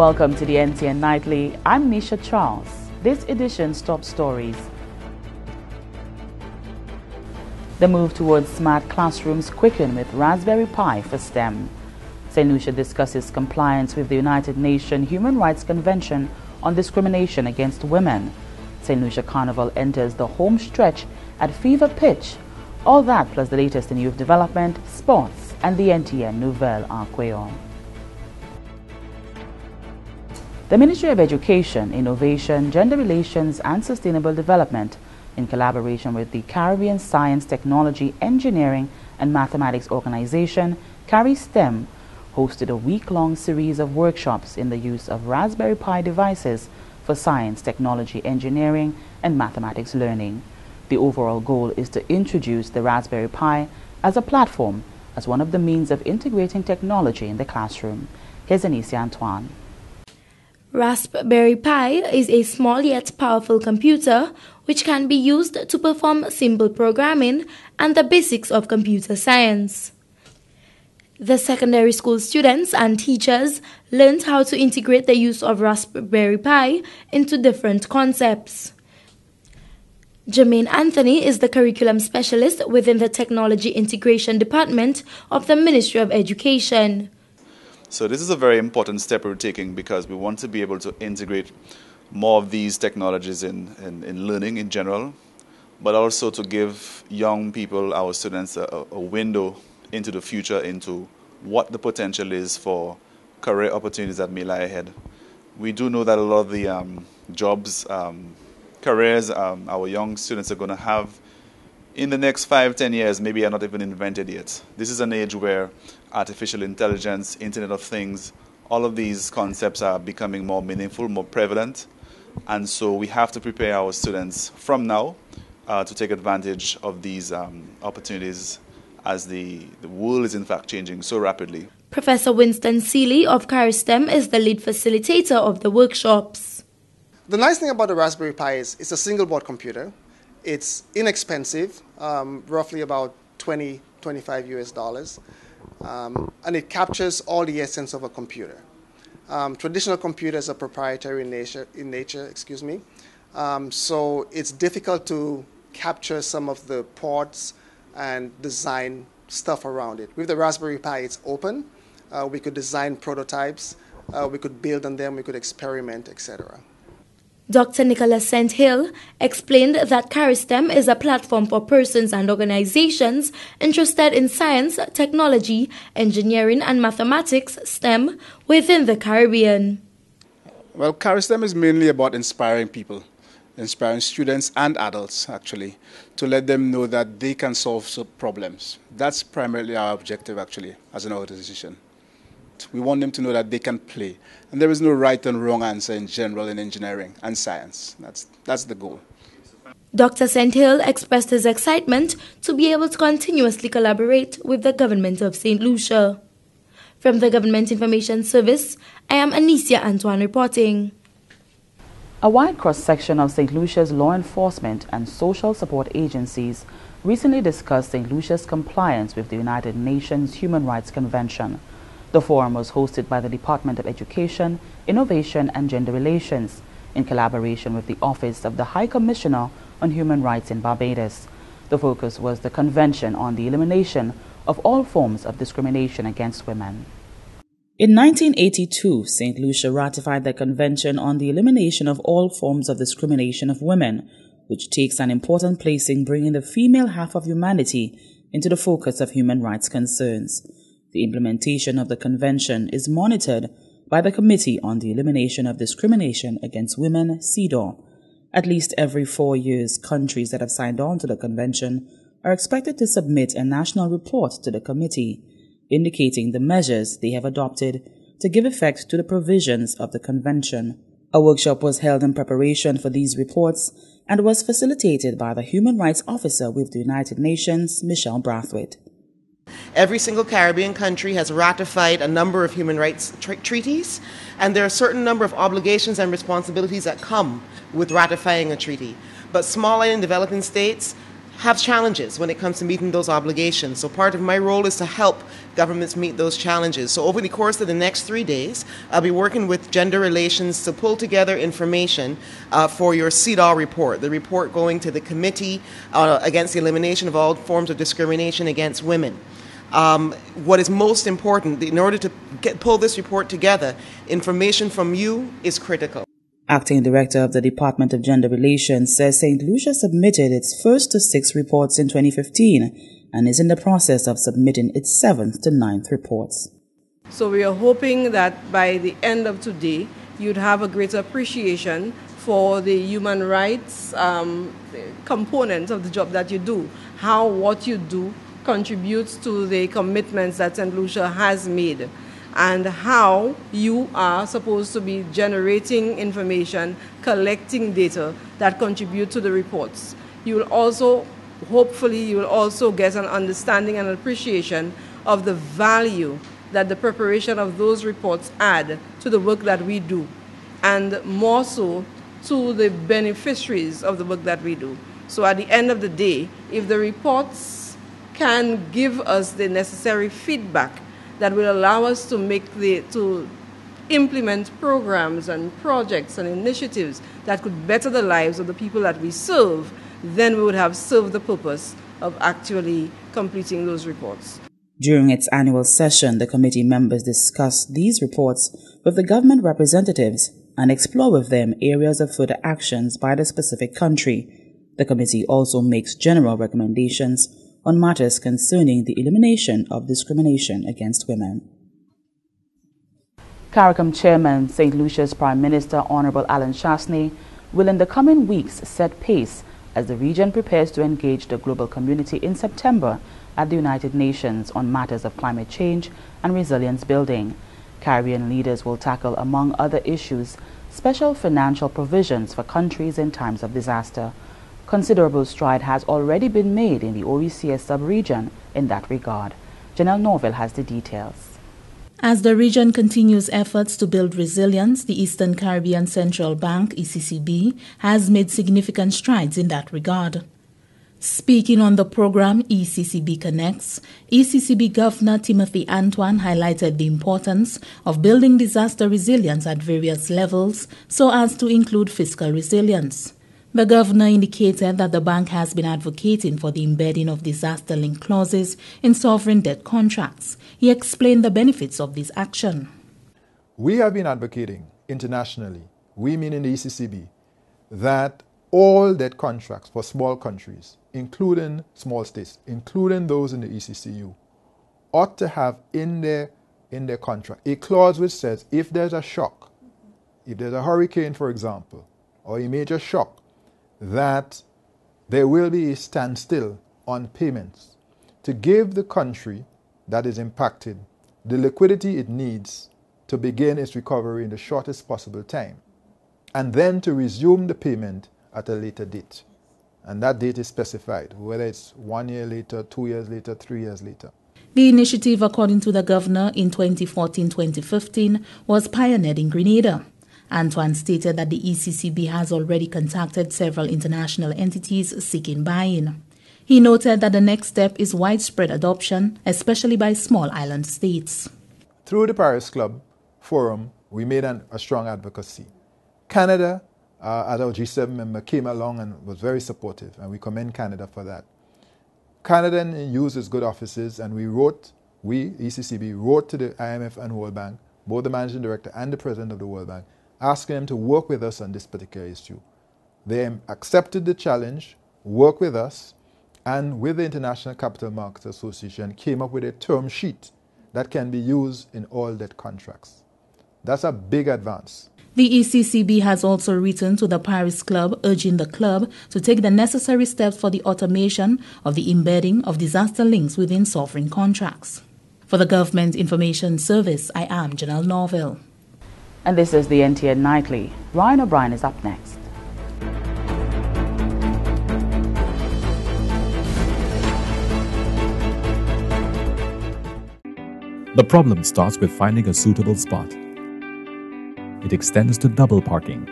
Welcome to the NTN Nightly. I'm Nisha Charles. This edition's top stories. The move towards smart classrooms quicken with Raspberry Pi for STEM. St. Lucia discusses compliance with the United Nations Human Rights Convention on Discrimination Against Women. St. Lucia Carnival enters the home stretch at fever pitch. All that plus the latest in youth development, sports, and the NTN Nouvelle en The Ministry of Education, Innovation, Gender Relations and Sustainable Development, in collaboration with the Caribbean Science, Technology, Engineering and Mathematics Organization, CARISTEM, hosted a week-long series of workshops in the use of Raspberry Pi devices for science, technology, engineering and mathematics learning. The overall goal is to introduce the Raspberry Pi as a platform, as one of the means of integrating technology in the classroom. Here's Anicia Antoine. Raspberry Pi is a small yet powerful computer which can be used to perform simple programming and the basics of computer science. The secondary school students and teachers learned how to integrate the use of Raspberry Pi into different concepts. Jermaine Anthony is the curriculum specialist within the Technology Integration Department of the Ministry of Education. So this is a very important step we're taking because we want to be able to integrate more of these technologies in, in, in learning in general, but also to give young people, our students, a, a window into the future, into what the potential is for career opportunities that may lie ahead. We do know that a lot of the um, jobs, um, careers um, our young students are going to have in the next five, ten years maybe are not even invented yet. This is an age where artificial intelligence, Internet of Things, all of these concepts are becoming more meaningful, more prevalent. And so we have to prepare our students from now uh, to take advantage of these um, opportunities as the, the world is in fact changing so rapidly. Professor Winston Seeley of CARISTEM is the lead facilitator of the workshops. The nice thing about the Raspberry Pi is it's a single board computer. It's inexpensive, um, roughly about 20, 25 US dollars, um, and it captures all the essence of a computer. Um, traditional computers are proprietary in nature, in nature excuse me, um, so it's difficult to capture some of the ports and design stuff around it. With the Raspberry Pi, it's open. Uh, we could design prototypes, uh, we could build on them, we could experiment, etc. Dr. Nicholas St. Hill explained that CARISTEM is a platform for persons and organizations interested in science, technology, engineering, and mathematics STEM within the Caribbean. Well, CARISTEM is mainly about inspiring people, inspiring students and adults actually, to let them know that they can solve problems. That's primarily our objective actually as an organization. We want them to know that they can play. And there is no right and wrong answer in general in engineering and science. That's, that's the goal. Dr. St. Hill expressed his excitement to be able to continuously collaborate with the government of St. Lucia. From the Government Information Service, I am Anicia Antoine reporting. A wide cross-section of St. Lucia's law enforcement and social support agencies recently discussed St. Lucia's compliance with the United Nations Human Rights Convention. The forum was hosted by the Department of Education, Innovation and Gender Relations in collaboration with the Office of the High Commissioner on Human Rights in Barbados. The focus was the Convention on the Elimination of All Forms of Discrimination Against Women. In 1982, St. Lucia ratified the Convention on the Elimination of All Forms of Discrimination of Women, which takes an important place in bringing the female half of humanity into the focus of human rights concerns. The implementation of the convention is monitored by the Committee on the Elimination of Discrimination Against Women, CEDAW. At least every four years, countries that have signed on to the convention are expected to submit a national report to the committee, indicating the measures they have adopted to give effect to the provisions of the convention. A workshop was held in preparation for these reports and was facilitated by the Human Rights Officer with the United Nations, Michelle Brathwaite. Every single Caribbean country has ratified a number of human rights treaties, and there are a certain number of obligations and responsibilities that come with ratifying a treaty. But small island developing states have challenges when it comes to meeting those obligations. So part of my role is to help governments meet those challenges. So over the course of the next three days, I'll be working with gender relations to pull together information uh, for your CEDAW report, the report going to the Committee uh, Against the Elimination of All Forms of Discrimination Against Women. Um, what is most important, in order to get, pull this report together, information from you is critical. Acting Director of the Department of Gender Relations says St. Lucia submitted its first to six reports in 2015 and is in the process of submitting its seventh to ninth reports. So we are hoping that by the end of today, you'd have a greater appreciation for the human rights um, component of the job that you do, how what you do contributes to the commitments that St. Lucia has made and how you are supposed to be generating information, collecting data that contribute to the reports. You will also, hopefully, you will also get an understanding and appreciation of the value that the preparation of those reports add to the work that we do, and more so to the beneficiaries of the work that we do. So at the end of the day, if the reports can give us the necessary feedback that will allow us to make the to implement programs and projects and initiatives that could better the lives of the people that we serve, then we would have served the purpose of actually completing those reports. During its annual session, the committee members discussed these reports with the government representatives and explore with them areas of further actions by the specific country. The committee also makes general recommendations on matters concerning the elimination of discrimination against women. CARICOM Chairman, St. Lucia's Prime Minister Honorable Allen Chastanet will in the coming weeks set pace as the region prepares to engage the global community in September at the United Nations on matters of climate change and resilience building. Caribbean leaders will tackle, among other issues, special financial provisions for countries in times of disaster, Considerable stride has already been made in the OECS sub-region in that regard. Janelle Norville has the details. As the region continues efforts to build resilience, the Eastern Caribbean Central Bank, ECCB, has made significant strides in that regard. Speaking on the program ECCB Connects, ECCB Governor Timothy Antoine highlighted the importance of building disaster resilience at various levels so as to include fiscal resilience. The governor indicated that the bank has been advocating for the embedding of disaster link clauses in sovereign debt contracts. He explained the benefits of this action. We have been advocating internationally, we mean in the ECCB, that all debt contracts for small countries, including small states, including those in the ECCU, ought to have in their, in their contract a clause which says if there's a shock, if there's a hurricane, for example, or a major shock, that there will be a standstill on payments to give the country that is impacted the liquidity it needs to begin its recovery in the shortest possible time, and then to resume the payment at a later date. And that date is specified, whether it's one year later, two years later, three years later. The initiative, according to the governor in 2014 2015, was pioneered in Grenada. Antoine stated that the ECCB has already contacted several international entities seeking buy-in. He noted that the next step is widespread adoption, especially by small island states. Through the Paris Club Forum, we made an, a strong advocacy. Canada, uh, as our G7 member, came along and was very supportive, and we commend Canada for that. Canada uses good offices, and we wrote, we, ECCB, wrote to the IMF and World Bank, both the managing director and the president of the World Bank, asking them to work with us on this particular issue. They accepted the challenge, worked with us, and with the International Capital Markets Association came up with a term sheet that can be used in all debt contracts. That's a big advance. The ECCB has also written to the Paris Club urging the club to take the necessary steps for the automation of the embedding of disaster links within sovereign contracts. For the Government Information Service, I am Janelle Norville. And this is the NTN Nightly. Ryan O'Brien is up next. The problem starts with finding a suitable spot. It extends to double parking.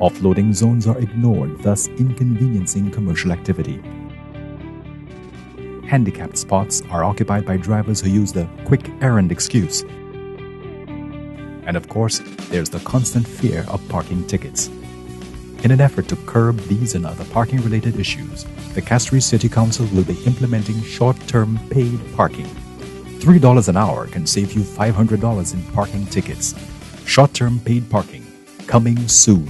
Offloading zones are ignored, thus inconveniencing commercial activity. Handicapped spots are occupied by drivers who use the quick errand excuse. And of course, there's the constant fear of parking tickets. In an effort to curb these and other parking related issues, the Castries City Council will be implementing short term paid parking. $3 an hour can save you $500 in parking tickets. Short term paid parking, coming soon.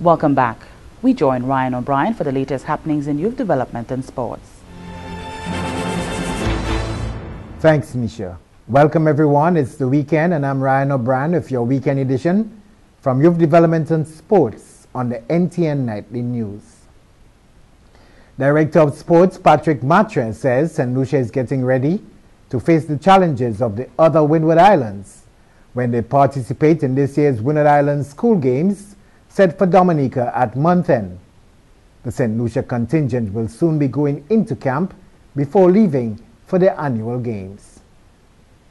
Welcome back. We join Ryan O'Brien for the latest happenings in youth development and sports. Thanks, Nisha. Welcome, everyone. It's the weekend, and I'm Ryan O'Brien with your weekend edition from Youth Development and Sports on the NTN Nightly News. Director of Sports Patrick Matre says St. Lucia is getting ready to face the challenges of the other Windward Islands when they participate in this year's Windward Islands School Games set for Dominica at month end. The St. Lucia contingent will soon be going into camp before leaving for the annual games.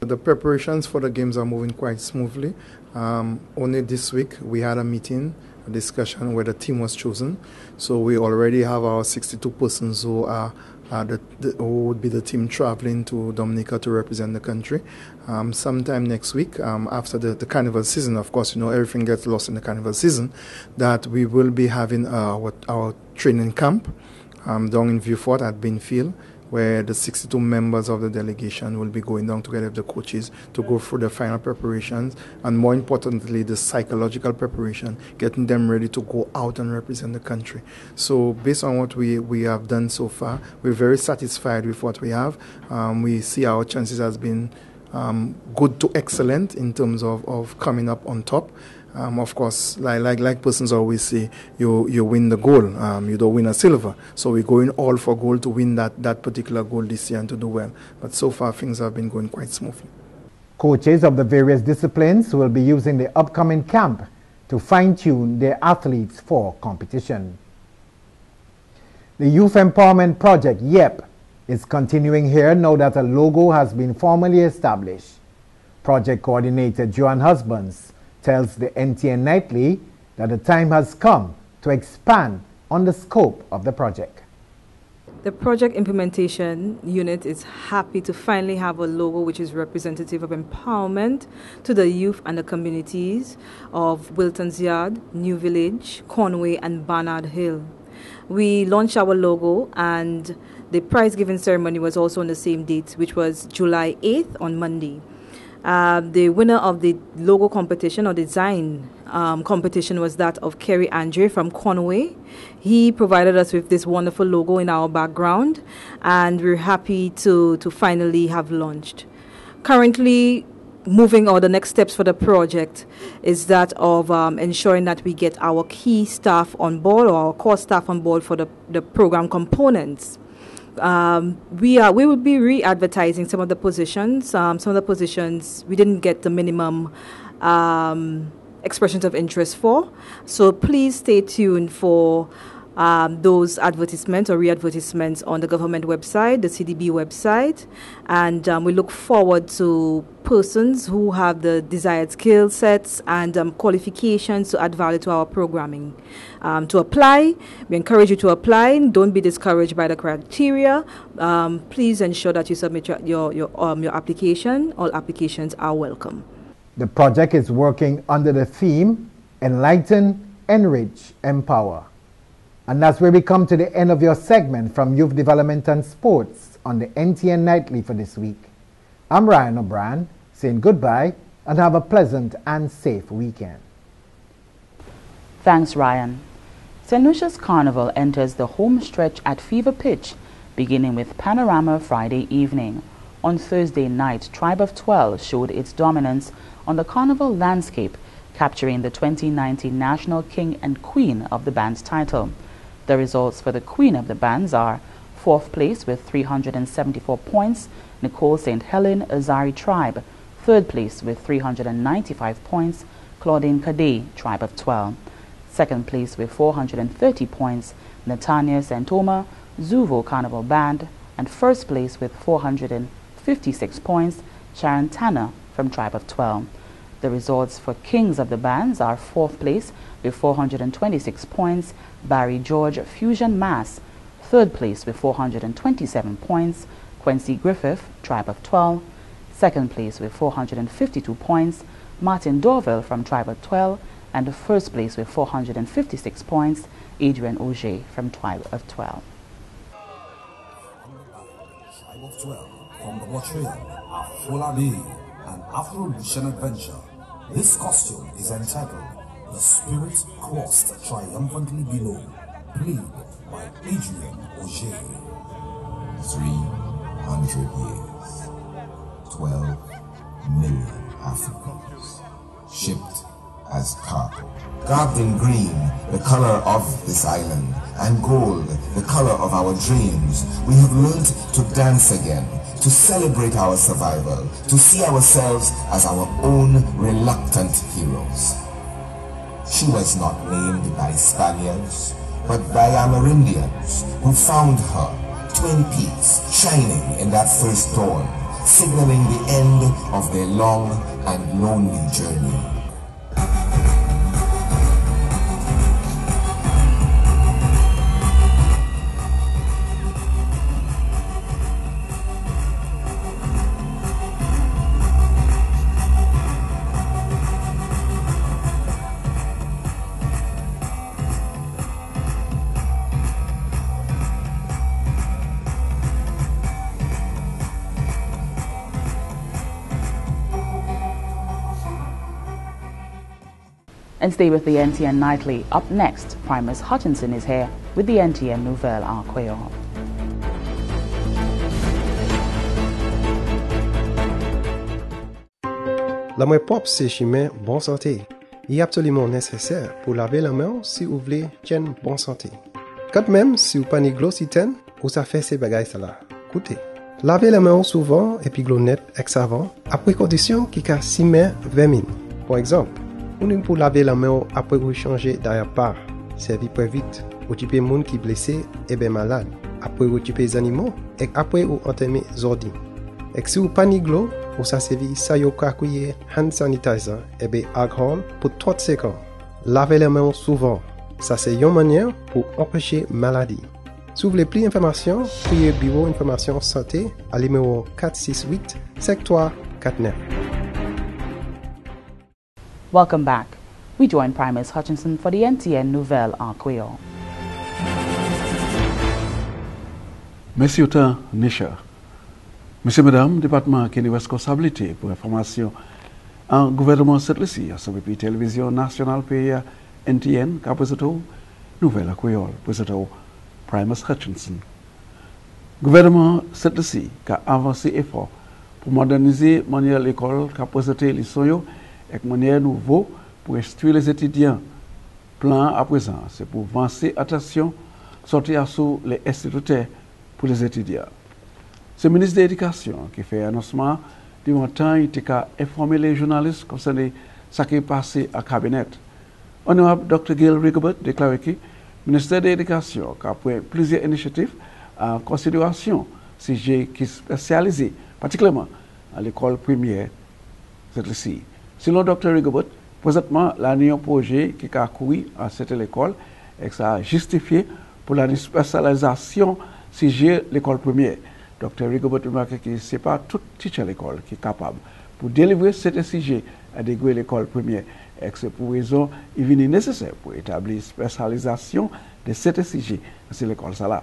The preparations for the games are moving quite smoothly. Um, only this week we had a meeting, a discussion where the team was chosen. So we already have our 62 persons who are uh, the, the, who would be the team traveling to Dominica to represent the country. Um, sometime next week, um, after the, the carnival season, of course, you know, everything gets lost in the carnival season, that we will be having uh, our training camp um, down in Vieux Fort at Beanfield where the 62 members of the delegation will be going down together with the coaches to go through the final preparations and more importantly the psychological preparation getting them ready to go out and represent the country. So based on what we, we have done so far we're very satisfied with what we have. Um, we see our chances as being um, good to excellent in terms of, of coming up on top um, of course, like, like like persons always say, you you win the gold, um, you don't win a silver. So we're going all for gold to win that, that particular goal this year and to do well. But so far, things have been going quite smoothly. Coaches of the various disciplines will be using the upcoming camp to fine tune their athletes for competition. The Youth Empowerment Project, YEP, is continuing here now that a logo has been formally established. Project coordinator Joan Husbands tells the NTN Nightly that the time has come to expand on the scope of the project. The project implementation unit is happy to finally have a logo which is representative of empowerment to the youth and the communities of Wilton's Yard, New Village, Conway, and Barnard Hill. We launched our logo and the prize giving ceremony was also on the same date, which was July 8th on Monday. Uh, the winner of the logo competition or design um, competition was that of Kerry Andre from Conway. He provided us with this wonderful logo in our background, and we're happy to, to finally have launched. Currently, moving on the next steps for the project is that of um, ensuring that we get our key staff on board or our core staff on board for the, the program components um, we are we will be re-advertising some of the positions. Um, some of the positions we didn't get the minimum um, expressions of interest for. So please stay tuned for um, those advertisements or re-advertisements on the government website, the CDB website, and um, we look forward to persons who have the desired skill sets and um, qualifications to add value to our programming. Um, to apply, we encourage you to apply. Don't be discouraged by the criteria. Um, please ensure that you submit your your your, um, your application. All applications are welcome. The project is working under the theme Enlighten, Enrich, Empower. And that's where we come to the end of your segment from Youth Development and Sports on the NTN Nightly for this week. I'm Ryan O'Brien saying goodbye and have a pleasant and safe weekend. Thanks, Ryan. St. Lucia's Carnival enters the home stretch at fever pitch, beginning with Panorama Friday evening. On Thursday night, Tribe of Twelve showed its dominance on the carnival landscape, capturing the 2019 National King and Queen of the band's title. The results for the queen of the bands are fourth place with 374 points, Nicole St. Helen Azari Tribe, third place with 395 points, Claudine Cadet Tribe of 12, second place with 430 points, Natania Santoma Zuvo Carnival Band, and first place with 456 points, Sharon Tanner from Tribe of 12. The results for Kings of the Bands are fourth place with 426 points, Barry George Fusion Mass, third place with 427 points, Quincy Griffith, Tribe of 12, second place with 452 points, Martin Dorville from Tribe of 12, and first place with 456 points, Adrian Auger from Tribe of 12. Tribe of 12 from the Montreal, Afro-Lucian adventure. This costume is entitled The Spirit Crossed Triumphantly Below, played by Adrian Auger. 300 years, 12 million Africans, shipped as cargo. Garbed in green, the color of this island, and gold, the color of our dreams, we have learned to dance again, to celebrate our survival, to see ourselves as our own reluctant heroes. She was not named by Spaniards, but by Amerindians who found her, twin peaks shining in that first dawn, signaling the end of their long and lonely journey. And stay with the NTN Nightly. Up next, Primus Hutchinson is here with the NTN Nouvelle Creole. La main propre, c'est chemin bonne santé. Il est absolument nécessaire pour laver la main si vous voulez une bonne santé. Quand même, si vous prenez glossitaine, ou ça fait ces bagailles là. Écoutez, lavez la main souvent et puis glonette avec savon, après condition qui a 6 mains 20 minutes. Par exemple, on pour laver la main après vous changer derrière part, servi très vite. Occuper les gens qui blessé et bien malade. Après occuper les animaux et après vous entamer zordi. Et si vous prenez l'eau, vous ça servi ça yo kakouye hand sanitizer et bien alcool pour 30 secondes. Lavez les mains souvent. Ça c'est une manière pour empêcher maladie. Si vous voulez plus d'informations, priez Bureau Information Santé à numéro 468 5349. Welcome back. We join Primus Hutchinson for the NTN Nouvelle Creole. Merci autant, Nisha. Monsieur, Madame, département qui a une responsabilité pour l'information en gouvernement cette ici, à la télévision nationale pays NTN, qui a présenté Nouvelle Creole, présenté Primus Hutchinson. Gouvernement cette ici, qui a avancé effort pour moderniser manière l'école, qui a présenté les soins avec manière nouveau pour instruire les étudiants. Plan à présent, c'est pour avancer attention, sortir sous les instituteurs pour les étudiants. C'est le ministre de l'Éducation qui fait annoncement du montant il a informé les journalistes concernant ce qui est passé à cabinet. Honorable Dr. Gail Rigobert déclaré que le ministère de l'Éducation a pris plusieurs initiatives en considération j'ai qui spécialisé particulièrement à l'école primaire, celle-ci. Selon Dr. Rigobert, présentement, l'année projet qui a couru à cette école et ça a justifié pour la spécialisation si j'ai l'école première. Dr. Rigobert remarque que ce n'est pas tout teacher à l'école qui est capable pour délivrer cet sujet à dégoûter l'école première. Et c'est pour raison il est nécessaire pour établir spécialisation de cet sujet à l'école. Ça là.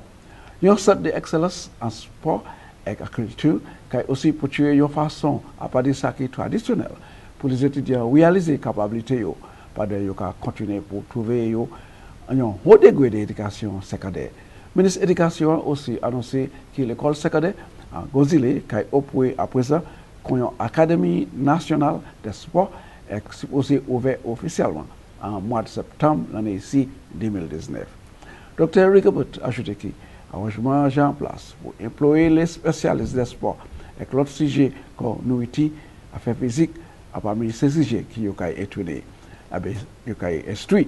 Il y a un centre d'excellence en sport et agriculture qui est aussi pour tuer une façon à partir de ça qui est traditionnel pour les étudiants réaliser capacités yo pendant yo continuer pour trouver un haut degré d'éducation secondaire. Ministre de l'Éducation aussi annoncé que l'école secondaire à Gozile est opérée à présent une académie nationale de sport et aussi ouvert officiellement en mois de septembre l'année ici 2019. Dr. Rigobert a ajouté que arrangement en place pour employer les spécialistes de sport et l'autre sujet comme nourriture, affaires physiques, parmi ces sujets qui ont été étudiés, qui ont été instruits.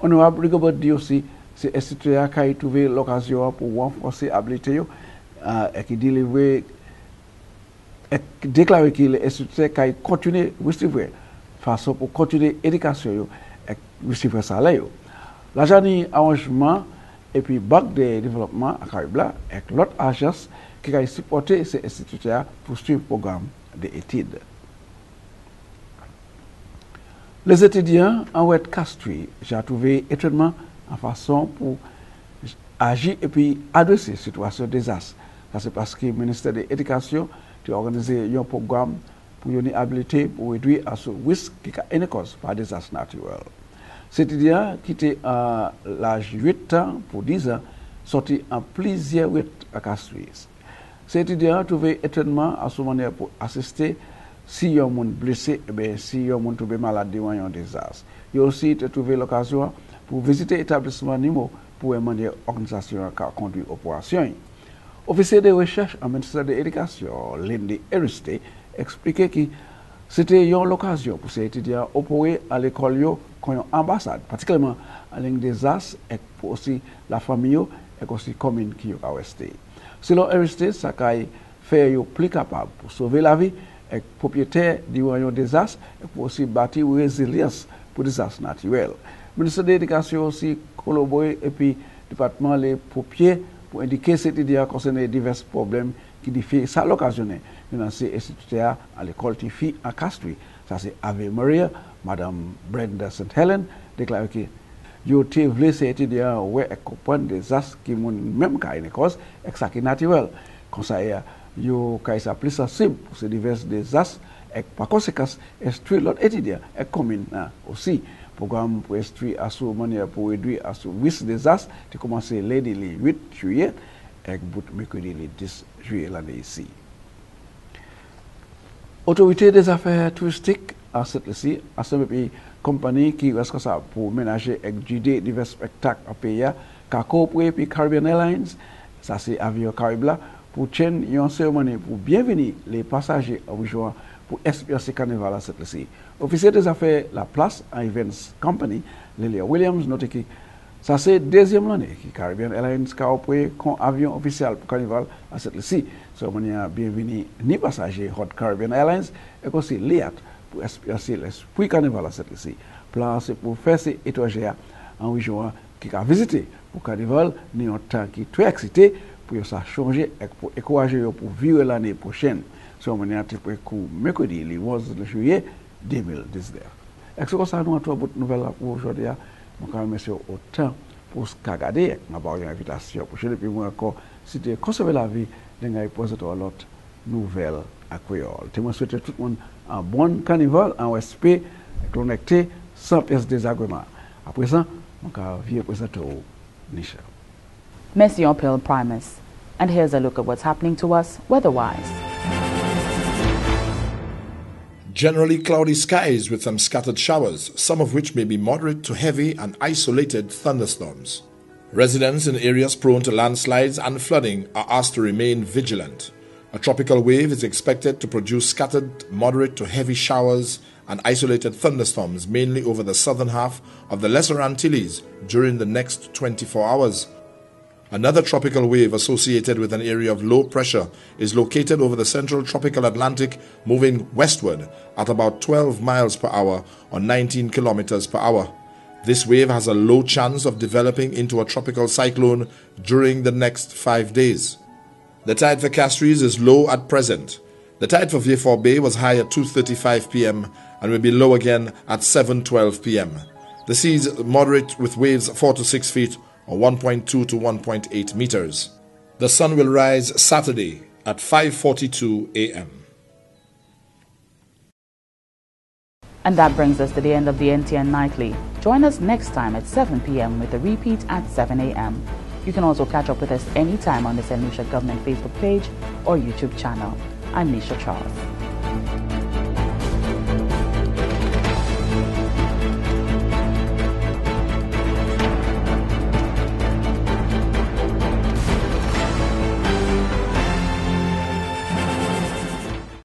On a dit aussi que les citoyens ont trouvé l'occasion pour renforcer l'habilité et qui délivrer et déclarer que les instituteurs qui continuent à recevoir façon pour continuer l'éducation et recevoir le salaire. L'agent arrangement et puis Banque de développement à Caribla et l'autre agence qui a supporté ces instituteurs pour suivre le programme d'études. Les étudiants en être castrés, j'ai trouvé étonnamment en façon pour agir et puis adresser la situation désastre. Ça c'est parce que le ministère de l'Éducation a organisé un programme pour une habilité pour réduire ce risque qui est une cause par désastre naturel. Cet étudiant qui était à l'âge de 8 ans pour 10 ans, sorti en plusieurs 8 à Castries. Cet étudiant trouvé étonnamment à son manière pour assister Si yon moun blese, eh ebe, si yon moun toube malade, yon yon dezas. Yo osi te touve l'okasyon pou vizite etablisman nimo pou emande organizasyon ka kondwi operasyon. Ofisye de rechèche an Ministère de Edikasyon, Lindy Eriste, eksplike ki se te yon l'okasyon pou se etidyan opore al ekol yo kon yon ambasade, patikleman an ling dezas ek pou osi la famiyo ek osi komin ki yo ka weste. Selon Eriste, sa kay fè yo pli kapab pou sove la vi, ek popyete diwan yon desas, ek pou osi bati ou rezilyans pou desas naturel. Ministre de Edikasyon osi koloboye epi depatman le popye pou indike seti diya konsene divers problem ki di fi sa lokasyone yon anse institutea al ekol ti fi akastwi. Sa se Ave Maria, Madame Brenda St. Helen, deklare ki yo te vle seti diya we ek kopon desas ki moun menm ka yon ekos ek sa ki naturel. Konsa e a yo ka plis pli sensib pou se divers desas ek pa konsekans estri lot etidya ek komin nan osi. Program pou estri aso manye pou edwi aso wis desas te komanse ledi li 8 juye ek bout mekwedi li 10 juye lade isi. Otorite des afer turistik aset lisi asan mepi kompani ki weskosa pou menaje ek jide divers spektak apeya ka kopwe pi Caribbean Airlines sa se avyo Karibla pour chen yon cérémonie pour bienvenir les passagers en juin pour SPRC Carnival à cette lessée. Officier des affaires La Place en Events Company, Lilia Williams note que ça c'est deuxième année que Caribbean Airlines a opéré un avion officiel pour Carnival à cette lessée. Cérémonie bienvenue ni passagers Hot Caribbean Airlines et aussi l'IAT pour SPRC pour Carnival à cette lessée. Place pour faire ces étoiles en juin qui a visité pour Carnival, ni en temps qui est très excité pour que ça changer et pour encourager pour vivre l'année prochaine. Sur mon article pour mercredi, le 11 juillet 2019. Et c'est comme ça nous avons une nouvelle pour aujourd'hui? Nous vous remercie autant pour ce qu'a gardé. Nous avons une invitation pour et puis moi encore, si tu conserver la vie, nous allons poser l'autre nouvelle à Creole. Je souhaite à tout le monde un bon carnaval, un respect, connecté, sans pièces désagrément. À présent, nous allons vous présenter Michel. Messian Pill Primus. And here's a look at what's happening to us weather-wise. Generally cloudy skies with some scattered showers, some of which may be moderate to heavy and isolated thunderstorms. Residents in areas prone to landslides and flooding are asked to remain vigilant. A tropical wave is expected to produce scattered, moderate to heavy showers and isolated thunderstorms mainly over the southern half of the Lesser Antilles during the next 24 hours. Another tropical wave associated with an area of low pressure is located over the central tropical Atlantic, moving westward at about 12 miles per hour or 19 kilometers per hour. This wave has a low chance of developing into a tropical cyclone during the next five days. The tide for Castries is low at present. The tide for Vieux Bay was high at 2:35 p.m. and will be low again at 7:12 p.m. The seas moderate with waves 4 to 6 feet or 1.2 to 1.8 meters. The sun will rise Saturday at 5:42 a.m. And that brings us to the end of the NTN Nightly. Join us next time at 7 p.m. with a repeat at 7 a.m. You can also catch up with us anytime on the St. Lucia Government Facebook page or YouTube channel. I'm Nisha Charles.